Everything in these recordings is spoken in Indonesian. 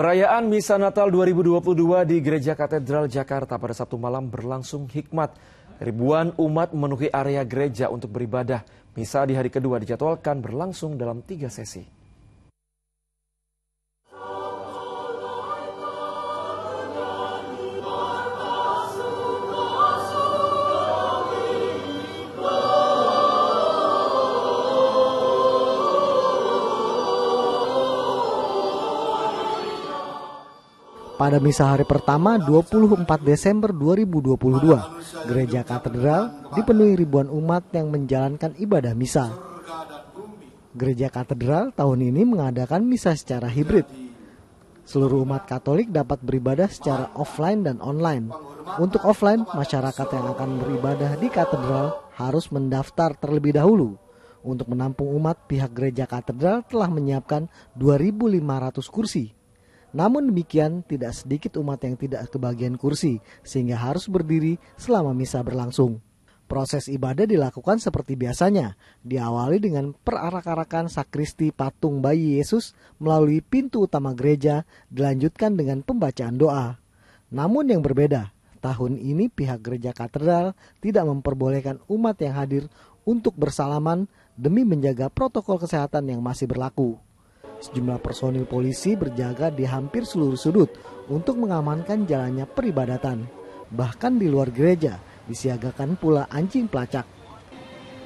Perayaan Misa Natal 2022 di Gereja Katedral Jakarta pada Sabtu malam berlangsung hikmat. Ribuan umat memenuhi area gereja untuk beribadah. Misa di hari kedua dijadwalkan berlangsung dalam tiga sesi. Pada misa hari pertama 24 Desember 2022, Gereja Katedral dipenuhi ribuan umat yang menjalankan ibadah misa. Gereja Katedral tahun ini mengadakan misa secara hibrid. Seluruh umat Katolik dapat beribadah secara offline dan online. Untuk offline, masyarakat yang akan beribadah di katedral harus mendaftar terlebih dahulu. Untuk menampung umat, pihak gereja katedral telah menyiapkan 2.500 kursi. Namun demikian, tidak sedikit umat yang tidak kebagian kursi, sehingga harus berdiri selama misa berlangsung. Proses ibadah dilakukan seperti biasanya, diawali dengan perarak-arakan sakristi patung bayi Yesus melalui pintu utama gereja, dilanjutkan dengan pembacaan doa. Namun yang berbeda, tahun ini pihak gereja katedral tidak memperbolehkan umat yang hadir untuk bersalaman demi menjaga protokol kesehatan yang masih berlaku. Sejumlah personil polisi berjaga di hampir seluruh sudut untuk mengamankan jalannya peribadatan. Bahkan di luar gereja disiagakan pula anjing pelacak.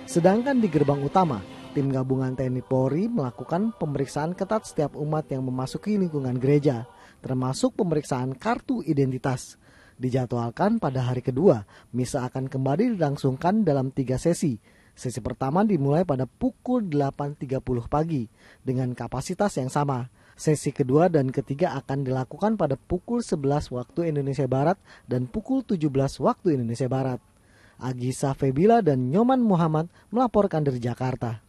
Sedangkan di gerbang utama, tim gabungan TNI Polri melakukan pemeriksaan ketat setiap umat yang memasuki lingkungan gereja, termasuk pemeriksaan kartu identitas. Dijadwalkan pada hari kedua, misa akan kembali dilangsungkan dalam tiga sesi, Sesi pertama dimulai pada pukul 8.30 pagi dengan kapasitas yang sama. Sesi kedua dan ketiga akan dilakukan pada pukul 11 waktu Indonesia Barat dan pukul 17 waktu Indonesia Barat. Agisa Febila dan Nyoman Muhammad melaporkan dari Jakarta.